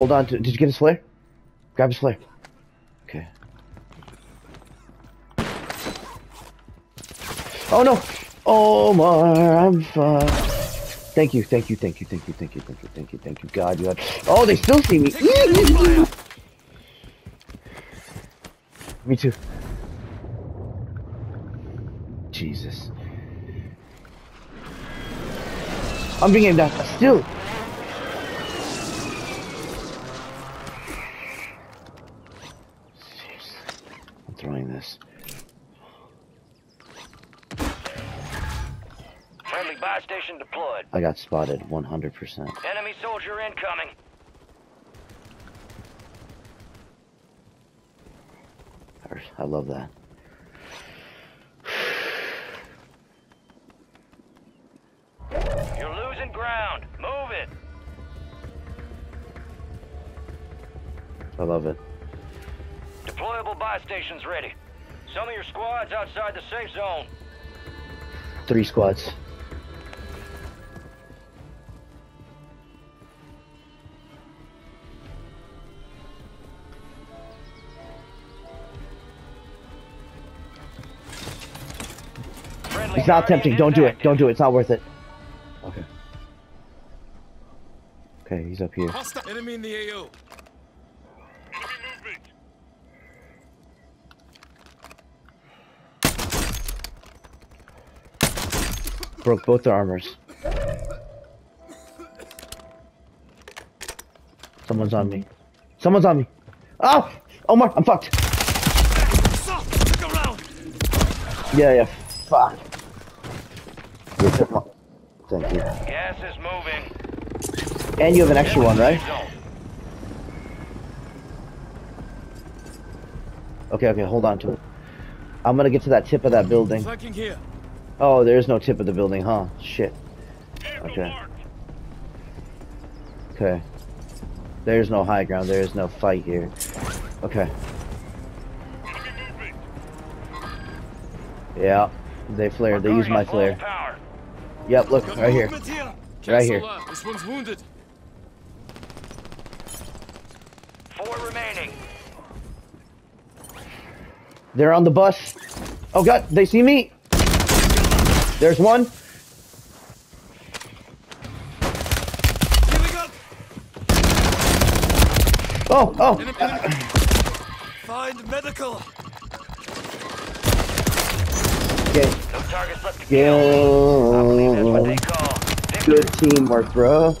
Hold on. Did you get his flare? Grab his flare. Okay. Oh no! Oh my, I'm fine. Thank you, thank you, thank you, thank you, thank you, thank you, thank you, thank you, God, you had. Oh, they still see me. me too. Jesus. I'm being aimed at. Still. This. Friendly buy station deployed. I got spotted 100%. Enemy soldier incoming. I love that. You're losing ground. Move it. I love it. Deployable buy stations ready. Some of your squads outside the safe zone. Three squads. Friendly It's not tempting. Don't do it. Don't do it. It's not worth it. Okay. Okay, he's up here. Enemy in the AO. Broke both their armors. Someone's on me. Someone's on me. Oh! Omar, I'm fucked. Look around. Yeah, yeah. Fuck. Yeah. Thank you. Gas is moving. And you have an extra one, right? Okay, okay, hold on to it. I'm gonna get to that tip of that building. Flanking here. Oh, there is no tip of the building, huh? Shit. Okay. Okay. There's no high ground. There is no fight here. Okay. Yeah. They flared. They used my flare. Yep, look, right here. Right here. This one's wounded. Four remaining. They're on the bus. Oh god, they see me. There's one. Healing up. Oh, oh. Enemy, enemy. Find medical. Okay. No targets left to kill. I believe that's what Gil. they call victory. Good teamwork, bro.